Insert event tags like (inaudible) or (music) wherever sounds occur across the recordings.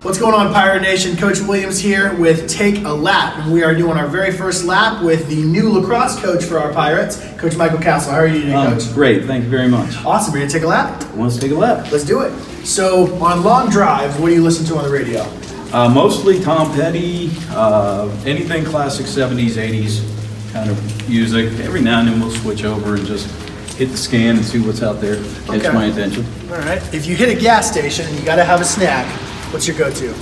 going on, Pirate Nation? Coach Williams here with Take a Lap. And we are doing our very first lap with the new lacrosse coach for our Pirates, Coach Michael Castle. How are you today, Um, Coach? great, thank you very much. Awesome. Ready to take a lap? Let's take a lap. Let's do it. So, on long drives, what do you listen to on the radio? Uh, mostly Tom Petty, uh, anything classic 70s, 80s kind of music. Every now and then we'll switch over and just hit the scan and see what's out there. Catch Okay. my attention. All right. If you hit a gas station and you got to have a snack, what's your go-to?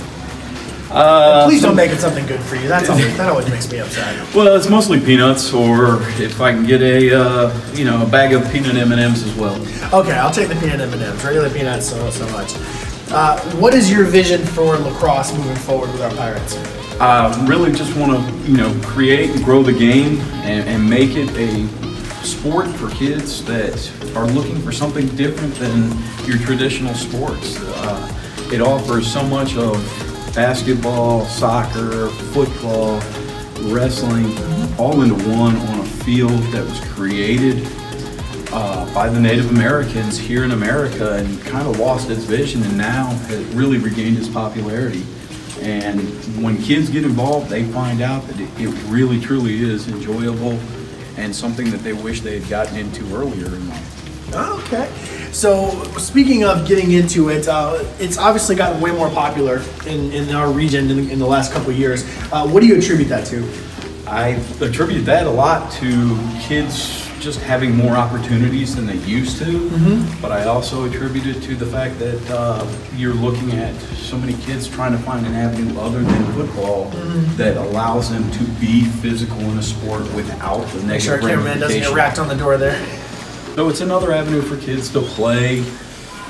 Uh, Please don't make it something good for you. That's always, that always makes me upset. Well, it's mostly peanuts, or if I can get a, uh, you know, a bag of peanut M&Ms as well. Okay, I'll take the peanut M&Ms. Regular peanuts, so so much. Uh, what is your vision for lacrosse moving forward with our Pirates? I really just want to, you know, create and grow the game and, and make it a sport for kids that are looking for something different than your traditional sports. Uh, it offers so much of basketball, soccer, football, wrestling, all into one on a field that was created uh, by the Native Americans here in America and kind of lost its vision and now has really regained its popularity. And when kids get involved, they find out that it, it really truly is enjoyable and something that they wish they had gotten into earlier in life. Oh, okay. So, speaking of getting into it, uh, it's obviously gotten way more popular in, in our region in, in the last couple of years. Uh, what do you attribute that to? I attribute that a lot to kids just having more opportunities than they used to, but I also attribute it to the fact that uh, you're looking at so many kids trying to find an avenue other than football that allows them to be physical in a sport without the Make sure our negative cameraman doesn't get racked on the door there. So it's another avenue for kids to play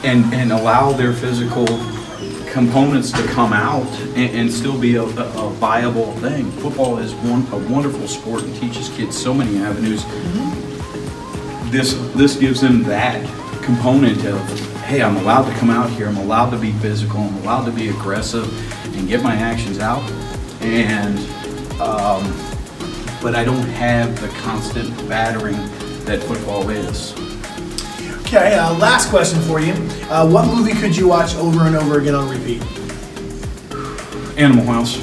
and, and allow their physical components to come out and, and still be a, a viable thing. Football is one a wonderful sport and teaches kids so many avenues. This this gives them that component of hey, I'm allowed to come out here, I'm allowed to be physical, I'm allowed to be aggressive and get my actions out. And um, but I don't have the constant battering that football is. Okay, uh, last question for you. Uh, what movie could you watch over and over again on repeat? Animal House.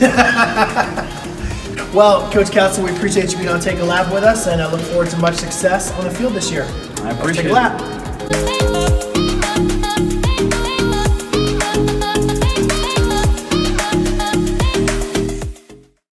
(laughs) Well, Coach Castle, we appreciate you being on Take a Lap with us, and I look forward to much success on the field this year. I Let's appreciate take a it. lap.